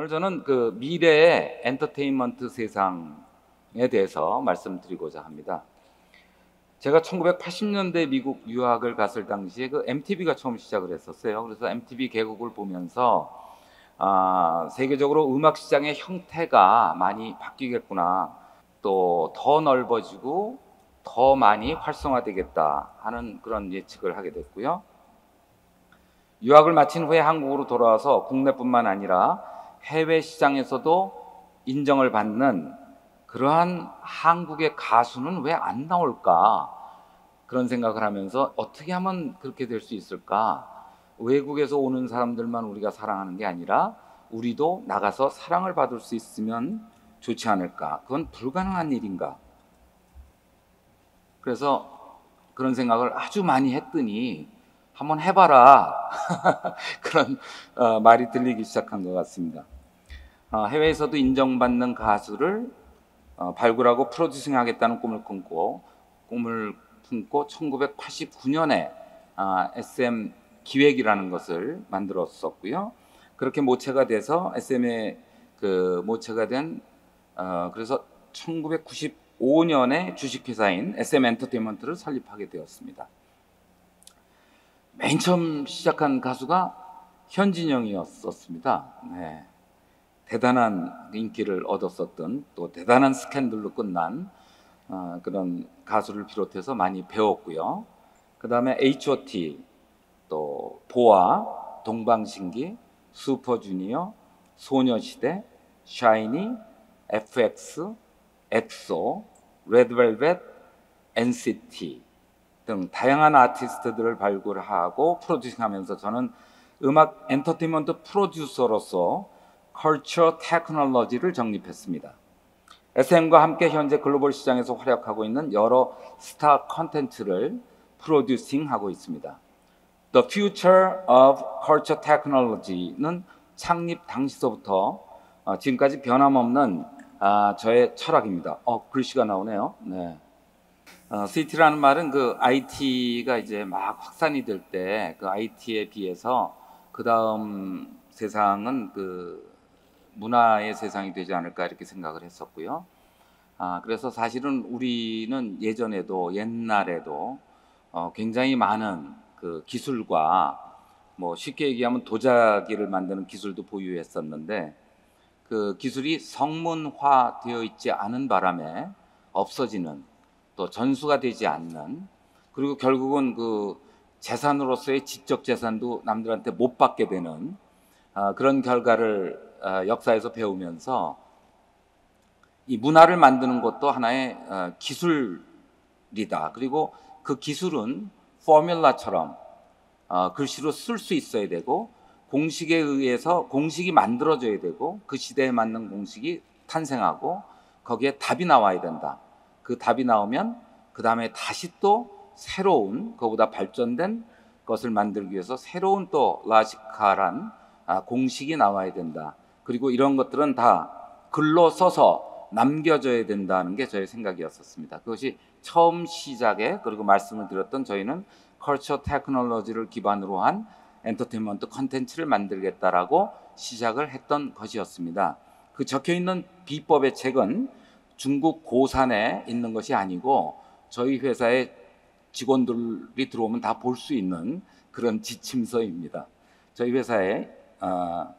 오늘 저는 그 미래의 엔터테인먼트 세상에 대해서 말씀드리고자 합니다. 제가 1980년대 미국 유학을 갔을 당시에 그 MTV가 처음 시작을 했었어요. 그래서 MTV 개국을 보면서 아, 세계적으로 음악 시장의 형태가 많이 바뀌겠구나. 또 더 넓어지고 더 많이 활성화되겠다 하는 그런 예측을 하게 됐고요. 유학을 마친 후에 한국으로 돌아와서 국내뿐만 아니라 해외 시장에서도 인정을 받는 그러한 한국의 가수는 왜 안 나올까? 그런 생각을 하면서 어떻게 하면 그렇게 될 수 있을까? 외국에서 오는 사람들만 우리가 사랑하는 게 아니라 우리도 나가서 사랑을 받을 수 있으면 좋지 않을까? 그건 불가능한 일인가? 그래서 그런 생각을 아주 많이 했더니 한번 해봐라 그런 어, 말이 들리기 시작한 것 같습니다. 어, 해외에서도 인정받는 가수를 어, 발굴하고 프로듀싱 하겠다는 꿈을 품고 꿈을 품고 1989년에 아, SM 기획이라는 것을 만들었었고요. 그렇게 모체가 돼서 SM의 그 모체가 된 어, 그래서 1995년에 주식회사인 SM 엔터테인먼트를 설립하게 되었습니다. 맨 처음 시작한 가수가 현진영이었었습니다. 네. 대단한 인기를 얻었었던 또 대단한 스캔들로 끝난 어, 그런 가수를 비롯해서 많이 배웠고요. 그 다음에 H.O.T, 또 보아, 동방신기, 슈퍼주니어, 소녀시대, 샤이니, FX, 엑소, 레드벨벳, NCT 등 다양한 아티스트들을 발굴하고 프로듀싱하면서 저는 음악 엔터테인먼트 프로듀서로서 culture technology를 정립했습니다. SM과 함께 현재 글로벌 시장에서 활약하고 있는 여러 스타 컨텐츠를 프로듀싱하고 있습니다. The Future of Culture Technology는 창립 당시서부터 어, 지금까지 변함없는 아, 저의 철학입니다. 어, 글씨가 나오네요. 네. 어, CT라는 말은 그 IT가 이제 막 확산이 될 때 그 IT에 비해서 그 다음 세상은 그 문화의 세상이 되지 않을까 이렇게 생각을 했었고요. 아, 그래서 사실은 우리는 예전에도 옛날에도 어, 굉장히 많은 그 기술과 뭐 쉽게 얘기하면 도자기를 만드는 기술도 보유했었는데 그 기술이 성문화되어 있지 않은 바람에 없어지는 또 전수가 되지 않는 그리고 결국은 그 재산으로서의 지적 재산도 남들한테 못 받게 되는 아, 그런 결과를 어, 역사에서 배우면서 이 문화를 만드는 것도 하나의 어, 기술이다. 그리고 그 기술은 formula처럼 어, 글씨로 쓸 수 있어야 되고 공식에 의해서 공식이 만들어져야 되고 그 시대에 맞는 공식이 탄생하고 거기에 답이 나와야 된다. 그 답이 나오면 그 다음에 다시 또 새로운 그보다 발전된 것을 만들기 위해서 새로운 또 radical한 아, 공식이 나와야 된다. 그리고 이런 것들은 다 글로 써서 남겨져야 된다는 게 저의 생각이었었습니다. 그것이 처음 시작에 그리고 말씀을 드렸던 저희는 culture technology를 기반으로 한 엔터테인먼트 컨텐츠를 만들겠다라고 시작을 했던 것이었습니다. 그 적혀 있는 비법의 책은 중국 고산에 있는 것이 아니고 저희 회사의 직원들이 들어오면 다 볼 수 있는 그런 지침서입니다. 저희 회사에 어,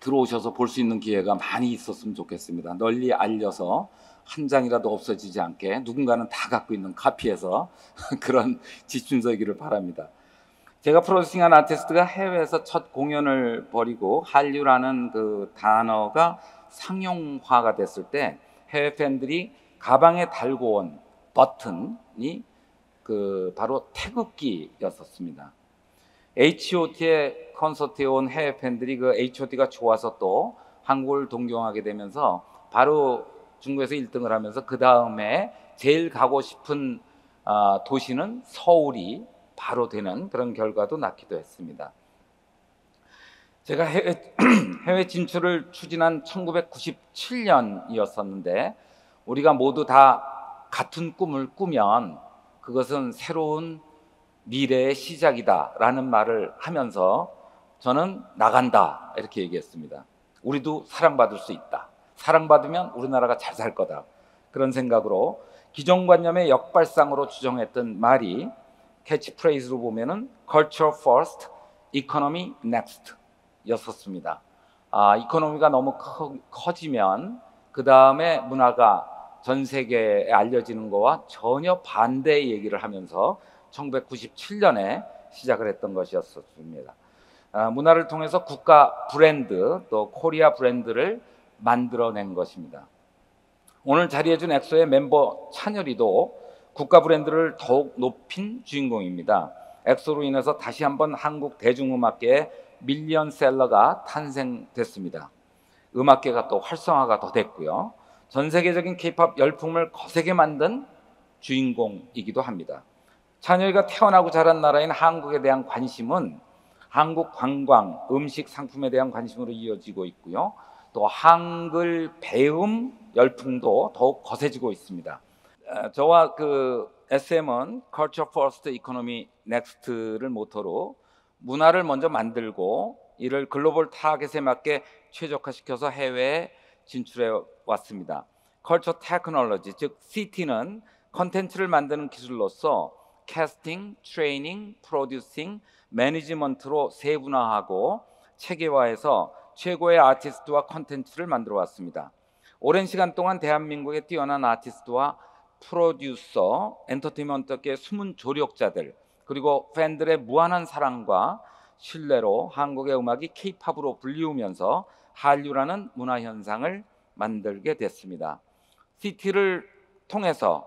들어오셔서 볼 수 있는 기회가 많이 있었으면 좋겠습니다. 널리 알려서 한 장이라도 없어지지 않게 누군가는 다 갖고 있는 카피해서 그런 지침서이기를 바랍니다. 제가 프로듀싱한 아티스트가 해외에서 첫 공연을 벌이고 한류라는 그 단어가 상용화가 됐을 때 해외 팬들이 가방에 달고 온 버튼이 그 바로 태극기였었습니다. H.O.T의 콘서트에 온 해외 팬들이 그 H.O.T가 좋아서 또 한국을 동경하게 되면서 바로 중국에서 1등을 하면서 그 다음에 제일 가고 싶은 아, 도시는 서울이 바로 되는 그런 결과도 낳기도 했습니다. 제가 해외, 해외 진출을 추진한 1997년이었었는데 우리가 모두 다 같은 꿈을 꾸면 그것은 새로운 미래의 시작이다라는 말을 하면서 저는 나간다 이렇게 얘기했습니다. 우리도 사랑받을 수 있다. 사랑받으면 우리나라가 잘 살 거다. 그런 생각으로 기존관념의 역발상으로 주장했던 말이 캐치프레이즈로 보면은 culture first, economy next 였었습니다. 아, economy가 너무 커, 커지면 그 다음에 문화가 전 세계에 알려지는 거와 전혀 반대의 얘기를 하면서 1997년에 시작을 했던 것이었습니다. 아, 문화를 통해서 국가 브랜드 또 코리아 브랜드를 만들어낸 것입니다. 오늘 자리해준 엑소의 멤버 찬열이도 국가 브랜드를 더욱 높인 주인공입니다. 엑소로 인해서 다시 한번 한국 대중음악계의 밀리언셀러가 탄생됐습니다. 음악계가 또 활성화가 더 됐고요. 전 세계적인 케이팝 열풍을 거세게 만든 주인공이기도 합니다. 찬열이가 태어나고 자란 나라인 한국에 대한 관심은 한국 관광, 음식 상품에 대한 관심으로 이어지고 있고요. 또 한글 배움 열풍도 더욱 거세지고 있습니다. 저와 그 SM은 Culture First Economy Next를 모토로 문화를 먼저 만들고 이를 글로벌 타겟에 맞게 최적화시켜서 해외에 진출해 왔습니다. culture technology 즉 CT는 컨텐츠를 만드는 기술로서 캐스팅, 트레이닝, producing, 매니지먼트로 세분화하고 체계화해서 최고의 아티스트와 컨텐츠를 만들어 왔습니다. 오랜 시간 동안 대한민국의 뛰어난 아티스트와 프로듀서, 엔터테인먼트계 숨은 조력자들 그리고 팬들의 무한한 사랑과 신뢰로 한국의 음악이 케이팝으로 불리우면서 한류라는 문화 현상을 만들게 됐습니다. CT를 통해서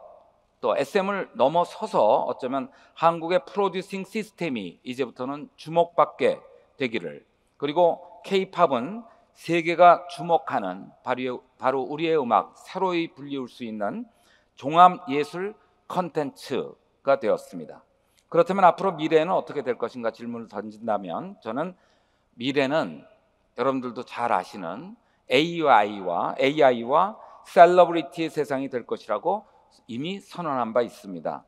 또 SM을 넘어서서 어쩌면 한국의 프로듀싱 시스템이 이제부터는 주목받게 되기를 그리고 케이팝은 세계가 주목하는 바로 우리의 음악 새로이 불리울 수 있는 종합 예술 컨텐츠가 되었습니다. 그렇다면 앞으로 미래는 어떻게 될 것인가 질문을 던진다면 저는 미래는 여러분들도 잘 아시는 AI와 AI와 celebrity의 세상이 될 것이라고 이미 선언한 바 있습니다.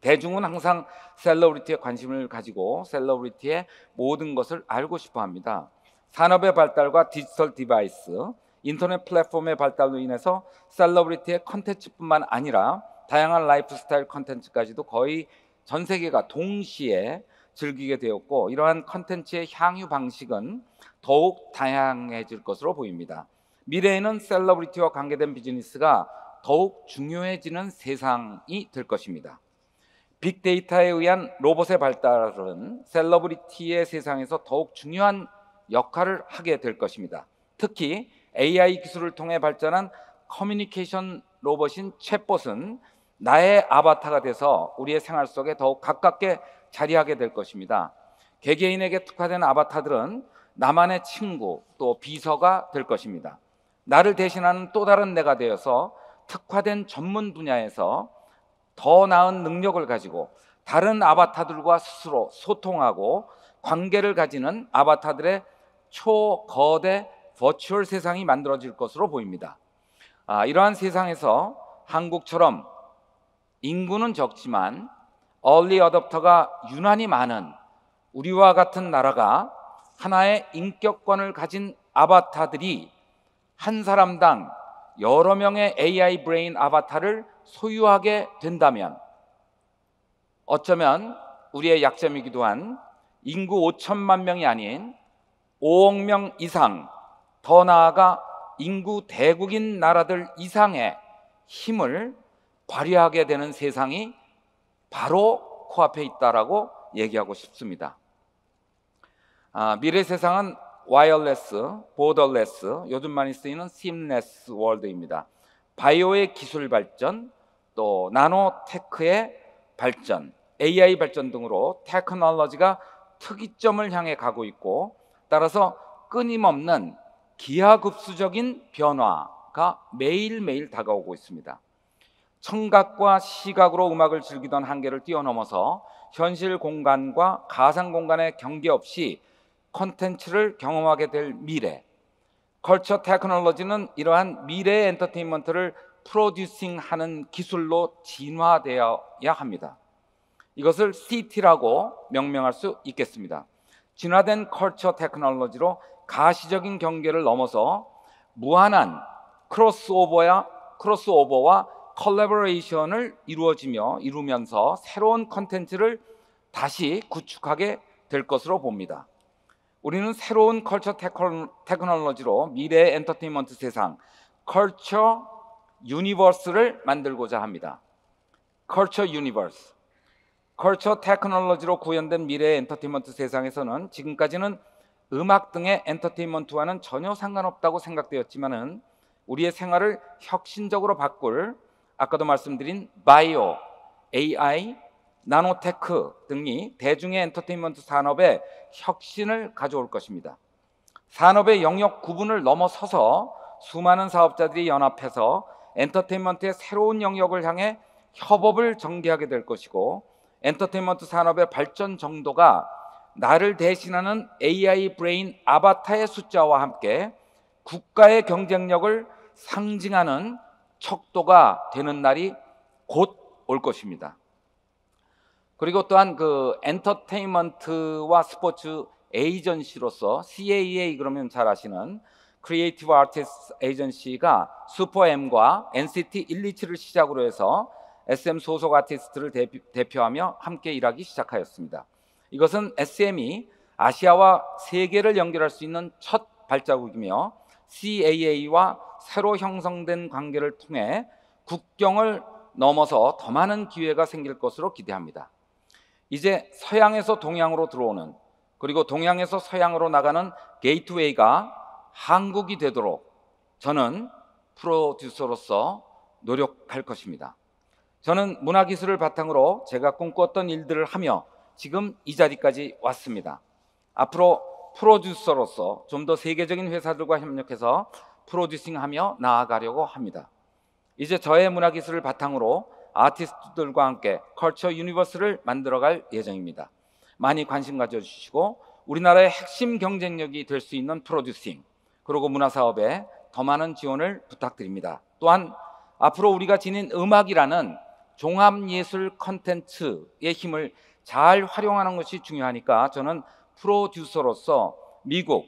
대중은 항상 celebrity에 관심을 가지고 celebrity의 모든 것을 알고 싶어 합니다. 산업의 발달과 디지털 device, 인터넷 플랫폼의 발달로 인해서 celebrity의 컨텐츠뿐만 아니라 다양한 라이프 스타일 컨텐츠까지도 거의 전 세계가 동시에 즐기게 되었고 이러한 컨텐츠의 향유 방식은 더욱 다양해질 것으로 보입니다. 미래에는 celebrity와 관계된 비즈니스가 더욱 중요해지는 세상이 될 것입니다. 빅데이터에 의한 로봇의 발달은 celebrity의 세상에서 더욱 중요한 역할을 하게 될 것입니다. 특히 AI 기술을 통해 발전한 커뮤니케이션 로봇인 챗봇은 나의 아바타가 돼서 우리의 생활 속에 더욱 가깝게 자리하게 될 것입니다. 개개인에게 특화된 아바타들은 나만의 친구 또 비서가 될 것입니다. 나를 대신하는 또 다른 내가 되어서 특화된 전문 분야에서 더 나은 능력을 가지고 다른 아바타들과 스스로 소통하고 관계를 가지는 아바타들의 초거대 버추얼 세상이 만들어질 것으로 보입니다. 아, 이러한 세상에서 한국처럼 인구는 적지만 early adopter가 유난히 많은 우리와 같은 나라가 하나의 인격권을 가진 아바타들이 한 사람당 여러 명의 AI brain 아바타를 소유하게 된다면 어쩌면 우리의 약점이기도 한 인구 5천만 명이 아닌 5억 명 이상 더 나아가 인구 대국인 나라들 이상의 힘을 발휘하게 되는 세상이 바로 코앞에 있다라고 얘기하고 싶습니다. 아, 미래 세상은 wireless, borderless, 요즘 많이 쓰이는 seamless world입니다. 바이오의 기술 발전, 또 nanotech의 발전, AI 발전 등으로 테크놀로지가 특이점을 향해 가고 있고 따라서 끊임없는 기하급수적인 변화가 매일매일 다가오고 있습니다. 청각과 시각으로 음악을 즐기던 한계를 뛰어넘어서 현실 공간과 가상 공간의 경계 없이 컨텐츠를 경험하게 될 미래. Culture technology는 이러한 미래의 엔터테인먼트를 producing하는 기술로 진화되어야 합니다. 이것을 CT라고 명명할 수 있겠습니다. 진화된 culture technology로 가시적인 경계를 넘어서 무한한 크로스오버야 크로스오버와 collaboration을 이루어지며 이루면서 새로운 컨텐츠를 다시 구축하게 될 것으로 봅니다. 우리는 새로운 culture technology로 미래의 엔터테인먼트 세상 culture universe를 만들고자 합니다. Culture universe. Culture technology로 구현된 미래의 엔터테인먼트 세상에서는 지금까지는 음악 등의 엔터테인먼트와는 전혀 상관없다고 생각되었지만은 우리의 생활을 혁신적으로 바꿀 아까도 말씀드린 바이오, AI, nanotech 등이 대중의 엔터테인먼트 산업에 혁신을 가져올 것입니다. 산업의 영역 구분을 넘어서서 수많은 사업자들이 연합해서 엔터테인먼트의 새로운 영역을 향해 협업을 전개하게 될 것이고 엔터테인먼트 산업의 발전 정도가 나를 대신하는 AI brain 아바타의 숫자와 함께 국가의 경쟁력을 상징하는 척도가 되는 날이 곧 올 것입니다. 그리고 또한 그 엔터테인먼트와 스포츠 에이전시로서 CAA 그러면 잘 아시는 Creative Artist Agency가 SuperM과 NCT 127을 시작으로 해서 SM 소속 아티스트를 대표, 하며 함께 일하기 시작하였습니다. 이것은 SM이 아시아와 세계를 연결할 수 있는 첫 발자국이며 CAA와 새로 형성된 관계를 통해 국경을 넘어서 더 많은 기회가 생길 것으로 기대합니다. 이제 서양에서 동양으로 들어오는 그리고 동양에서 서양으로 나가는 gateway가 한국이 되도록 저는 프로듀서로서 노력할 것입니다. 저는 문화기술을 바탕으로 제가 꿈꿨던 일들을 하며 지금 이 자리까지 왔습니다. 앞으로 프로듀서로서 좀 더 세계적인 회사들과 협력해서 producing하며 나아가려고 합니다. 이제 저의 문화 기술을 바탕으로 아티스트들과 함께 culture universe를 만들어갈 예정입니다. 많이 관심 가져주시고 우리나라의 핵심 경쟁력이 될 수 있는 프로듀싱 그리고 문화 사업에 더 많은 지원을 부탁드립니다. 또한 앞으로 우리가 지닌 음악이라는 종합 예술 컨텐츠의 힘을 잘 활용하는 것이 중요하니까 저는 프로듀서로서 미국,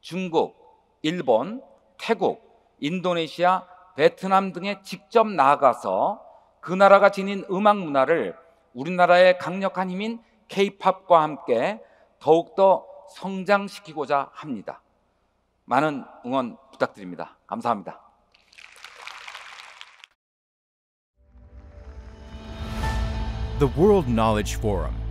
중국, 일본, 태국, 인도네시아, 베트남 등에 직접 나아가서 그 나라가 지닌 음악 문화를 우리나라의 강력한 힘인 K-팝과 함께 더욱더 성장시키고자 합니다. 많은 응원 부탁드립니다. 감사합니다. The World Knowledge Forum